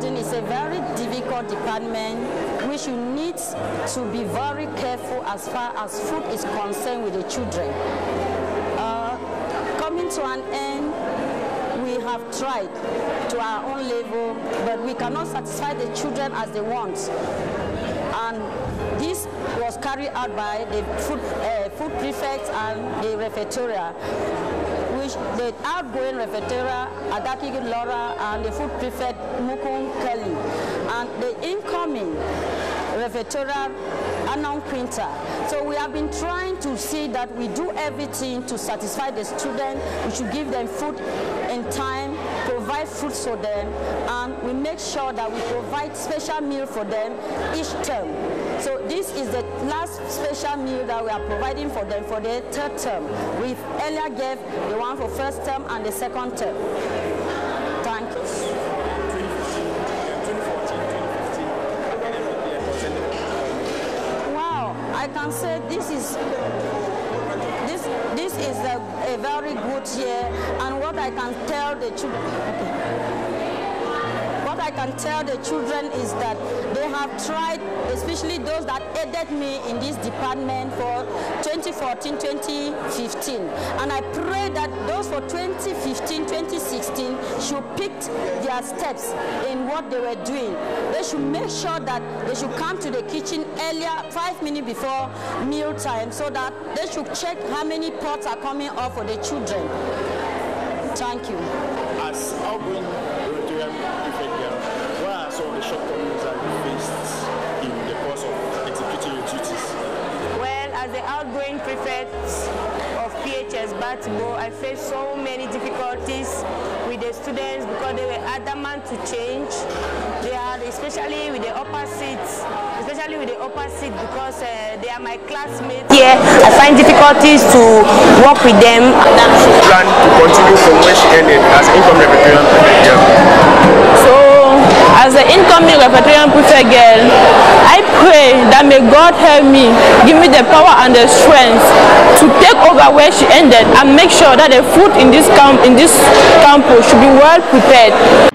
burden. It's a very difficult department which you need to be very careful as far as food is concerned with the children. Uh, coming to an end, we have tried to our own level, but we cannot satisfy the children as they want. And this was carried out by the food, uh, food prefect and the refectorial, the outgoing refectorial, Adaki Laura, and the food prefect, Mukun Kelly, and the incoming refectorial Anon Quinta. So we have been trying to see that we do everything to satisfy the students. We should give them food in time, provide food for them, and we make sure that we provide special meal for them each term. This is the last special meal that we are providing for them for the third term. We earlier gave the one for first term and the second term. Thank you. Wow, I can say this is this this is a, a very good year and what I can tell the children what I can tell the children is that they have tried, especially those that aided me in this department for 2014-2015. And I pray that those for 2015-2016 should pick their steps in what they were doing. They should make sure that they should come to the kitchen earlier, five minutes before meal time, so that they should check how many pots are coming off for the children. Thank you. As outgoing Prefect there, what are some of the shortcomings of PHS Batibo, I faced so many difficulties with the students because they were adamant to change. They had, especially with the upper seats, especially with the upper seat because uh, they are my classmates. Here, I find difficulties to work with them. Plan to continue from where she ended as income repatriation prefect there. So, as the incoming repatriation prefect girl, I pray that may God help me, give me the power and the strength to take where she ended and make sure that the food in this camp, in this campus should be well prepared